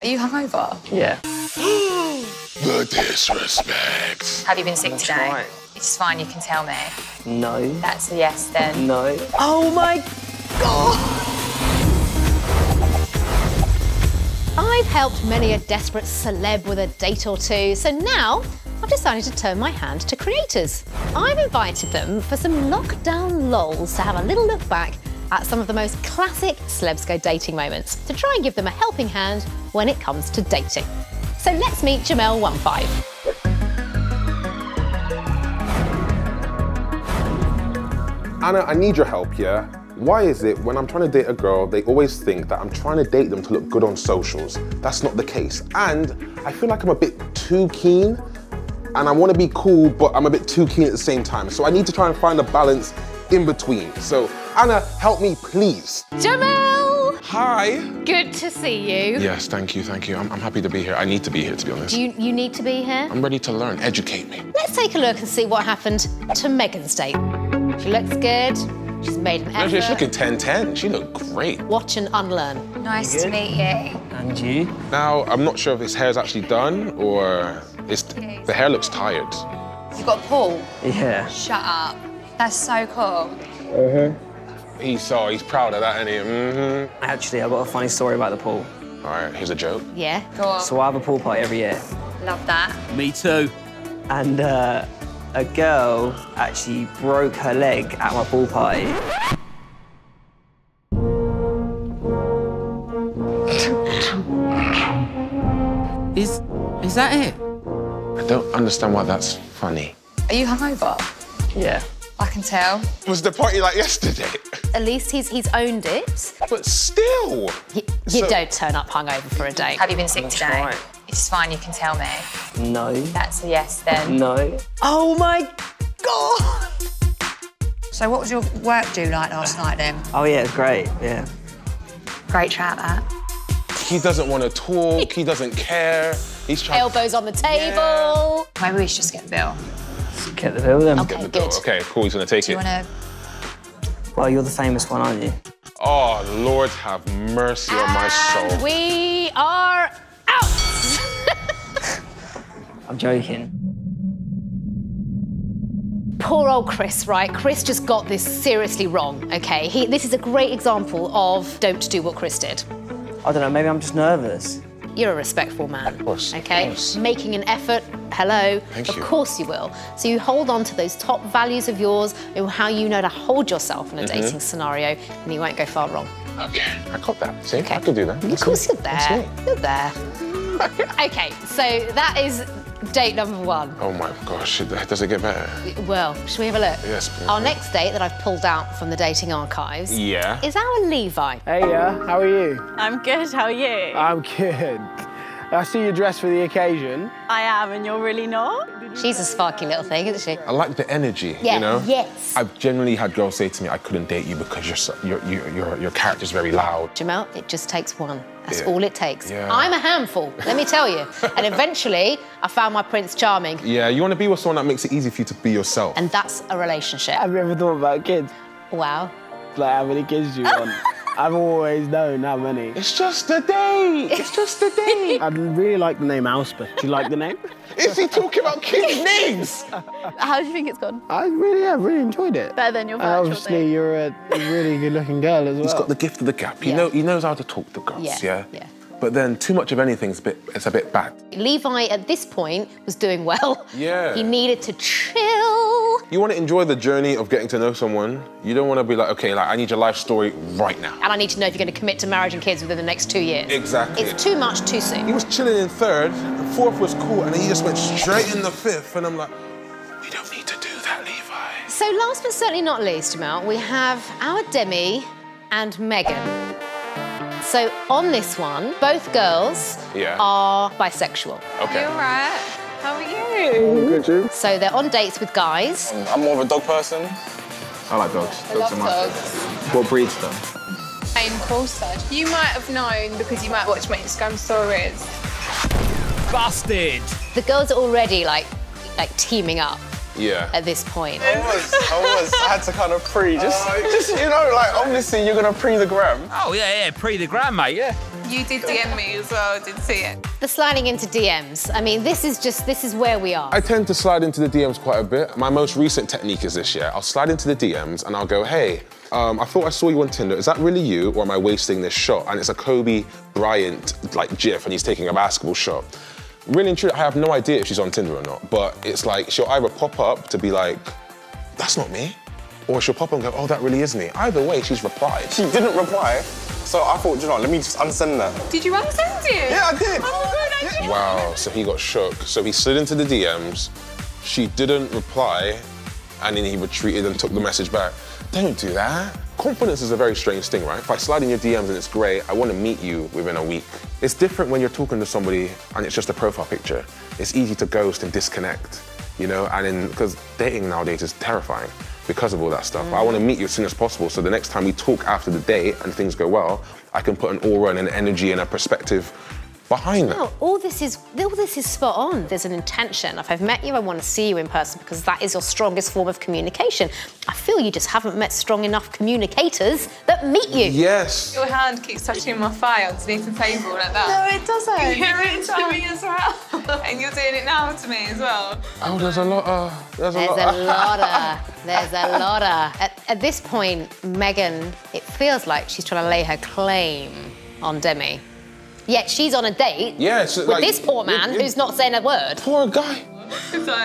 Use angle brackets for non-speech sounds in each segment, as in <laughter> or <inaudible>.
Are you hungover? Yeah. <gasps> The disrespect. Have you been sick today? right. It's fine, you can tell me. No. That's a yes then. No. Oh my god! I've helped many a desperate celeb with a date or two, so now I've decided to turn my hand to creators. I've invited them for some lockdown lols to have a little look back at some of the most classic celebs go dating moments to try and give them a helping hand when it comes to dating. So let's meet Jemel One Five. Anna, I need your help, here. Why is it when I'm trying to date a girl, they always think that I'm trying to date them to look good on socials? That's not the case. And I feel like I'm a bit too keen, and I want to be cool, but I'm a bit too keen at the same time. So I need to try and find a balance in between. So, Anna, help me, please. Jemel! Hi. Good to see you. Yes, thank you, thank you. I'm, I'm happy to be here. I need to be here, to be honest. You, you need to be here? I'm ready to learn. Educate me. Let's take a look and see what happened to Megan's date. She looks good. She's made an effort. She's looking 10-10. She looked great. Watch and unlearn. Nice to meet you. And you? Now, I'm not sure if his hair's actually done or it's, the hair looks tired. You've got Paul. Yeah. Shut up. That's so cool. He's so, he's proud of that, isn't he? Mm-hmm. Actually, I've got a funny story about the pool. All right, here's a joke. Yeah. Go on. So I have a pool party every year, Love that. Me too. and uh, a girl actually broke her leg at my pool party. Is is that it? I don't understand why that's funny. Are you hungover? Yeah. I can tell. Was the party like yesterday? At least he's he's owned it. but still. You, you So- don't turn up hungover for a date. Have you been sick today? right. It's fine, you can tell me. No. That's a yes then. No. Oh my god! So what was your work do like last night then? Oh yeah, it's great. Yeah. Great chat that. He doesn't want to talk. He doesn't care. He's trying Elbows on the table. Maybe we should just get the bill. Get the bill then. Okay, to good. Okay, cool. He's gonna take Do you it. wanna Well, you're the famous one, aren't you? Oh, Lord, have mercy on my And soul. we are out. I'm joking. Poor old Chris, right? Chris just got this seriously wrong, okay? He, this is a great example of don't do what Chris did. I don't know. Maybe I'm just nervous. You're a respectful man. Of course, of Okay? course. Making an effort, hello. Thank of you. course you will. So you hold on to those top values of yours and how you know to hold yourself in a Mm-hmm. dating scenario and you won't go far wrong. Okay, I got that. See, Okay. I could do that. Of course you're there. You're there. <laughs> okay, so that is date number one. Oh my gosh, does it get better? Well, should we have a look? Yes, please. Our next date that I've pulled out from the dating archives Yeah. is our Levi. Hey, yeah, how are you? I'm good, how are you? I'm good. I see you dressed for the occasion. I am, and you're really not? She's a sparky little thing, isn't she? I like the energy, Yeah, you know? yes. I've generally had girls say to me, I couldn't date you because your, so- your, your, your, your character's very loud. Jamal, it just takes one. That's Yeah. all it takes. Yeah. I'm a handful, let me tell you. <laughs> and eventually, I found my Prince Charming, Yeah, you want to be with someone that makes it easy for you to be yourself. and that's a relationship. Have you ever thought about kids? Wow. Like how many kids do you <laughs> want? I've always known how many. it's just a date. It's just a date. <laughs> I really like the name Elspeth. Do you like the name? Is he talking about kids' names? How do you think it's gone? I really have really enjoyed it. Better than your And virtual obviously, date. you're a really good-looking girl as well. He's got the gift of the gap. He Yeah. know he knows how to talk to girls. Yeah, Yeah. yeah. But then too much of anything's a bit it's a bit bad. Levi, at this point, was doing well. Yeah. He needed to chill. You want to enjoy the journey of getting to know someone. You don't want to be like, okay, like I need your life story right now. And I need to know if you're going to commit to marriage and kids within the next two years. Exactly. It's too much too soon. He was chilling in third, the fourth was cool, and then he just went straight in the fifth, and I'm like, we don't need to do that, Levi. So last but certainly not least, Jemel, we have our Demi and Megan. So on this one, both girls Yeah. are bisexual. Okay. alright? How are you? So they're on dates with guys. I'm more of a dog person. I like dogs. Dogs are my dogs. What breeds though? Same course, You might have known because you might watch my Instagram stories. Busted. The girls are already like like teaming up. Yeah. at this point. I was, I was. I had to kind of pre, just, just you know, like obviously you're gonna pre the gram. Oh, yeah, yeah, pre the gram, mate, yeah. You did DM me as well, I did see it. The sliding into DMs. I mean, this is just this is where we are. I tend to slide into the DMs quite a bit. My most recent technique is this, year. I'll slide into the DMs and I'll go, hey, um, I thought I saw you on Tinder. Is that really you or am I wasting this shot? And it's a Kobe Bryant like gif and he's taking a basketball shot. Really and truly, I have no idea if she's on Tinder or not, but it's like she'll either pop up to be like, that's not me, or she'll pop up and go, oh, that really is me. Either way, she's replied. She didn't reply, so I thought, you know, let me just unsend that. Did you unsend it? Yeah, I did. Oh my god, I did. Wow, so he got shook. So he slid into the DMs, she didn't reply, and then he retreated and took the message back. Don't do that. Confidence is a very strange thing, right? If I slide in your DMs and it's great, I want to meet you within a week. It's different when you're talking to somebody and it's just a profile picture. It's easy to ghost and disconnect, you know, and because dating nowadays is terrifying because of all that stuff. I want to mm. meet you as soon as possible so the next time we talk after the date and things go well, I can put an aura and an energy and a perspective behind that. No, all this is all this is spot on. There's an intention. If I've met you, I want to see you in person because that is your strongest form of communication. I feel you just haven't met strong enough communicators that meet you. Yes. Your hand keeps touching my thigh underneath the table like that. No, it doesn't. You're it to me as well. and you're doing it now to me as well. Oh, there's a lot of. There's a There's lot. a lot of. <laughs> There's a lot of. At, at this point, Megan, it feels like she's trying to lay her claim on Demi. Yet she's on a date Yeah, it's with like- this poor man you- you- who's not saying a word. Poor guy. <laughs> So,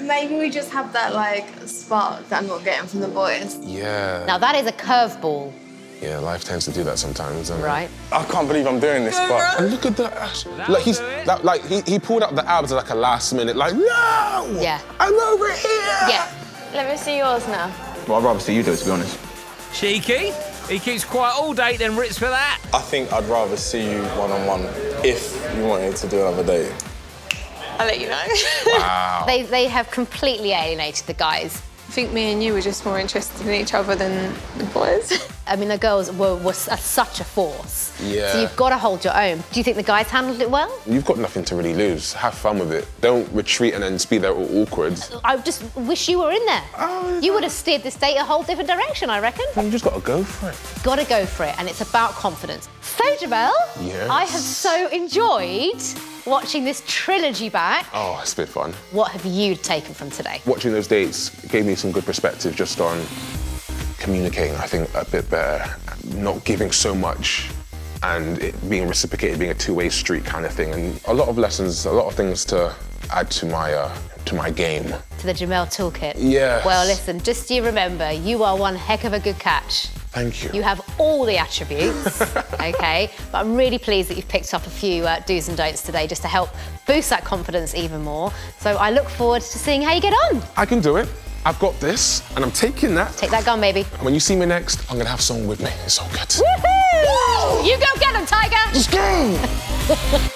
Maybe we just have that like spark that I'm not getting from the boys. Yeah. Now that is a curveball, Yeah, life tends to do that sometimes, doesn't it? right? I can't believe I'm doing this, but And look at that. Like he's that, like he, he pulled out the abs at like a last minute, like no. Yeah. I'm over here. Yeah. Let me see yours now. Well, I'd rather see you do it, to be honest. Cheeky. He keeps quiet all day, then rips for that. I think I'd rather see you one on one if you wanted to do another date. I'll let you know. Wow. They, they have completely alienated the guys. I think me and you were just more interested in each other than the boys. <laughs> I mean, the girls were, were s- such a force. Yeah. So you've got to hold your own. Do you think the guys handled it well? You've got nothing to really lose. Have fun with it. Don't retreat and then be there all awkward. I just wish you were in there. Oh, you would have steered this date a whole different direction, I reckon. You just gotta go for it. Got to go for it, and it's about confidence. So, Jemel, Yes? I have so enjoyed watching this trilogy back. Oh, it's been fun. What have you taken from today? Watching those dates gave me some good perspective just on communicating, I think, a bit better. Not giving so much and it being reciprocated, being a two-way street kind of thing. And a lot of lessons, a lot of things to add to my uh, to my game. To the Jemel toolkit. Yeah. Well, listen, just you remember, you are one heck of a good catch. Thank you. You have all the attributes, <laughs> okay? But I'm really pleased that you've picked up a few uh, do's and don'ts today just to help boost that confidence even more. So I look forward to seeing how you get on. I can do it. I've got this, and I'm taking that. Take that gun, baby. And when you see me next, I'm gonna have someone with me. It's all good. Woohoo! You go get him, Tiger! Let's go! <laughs>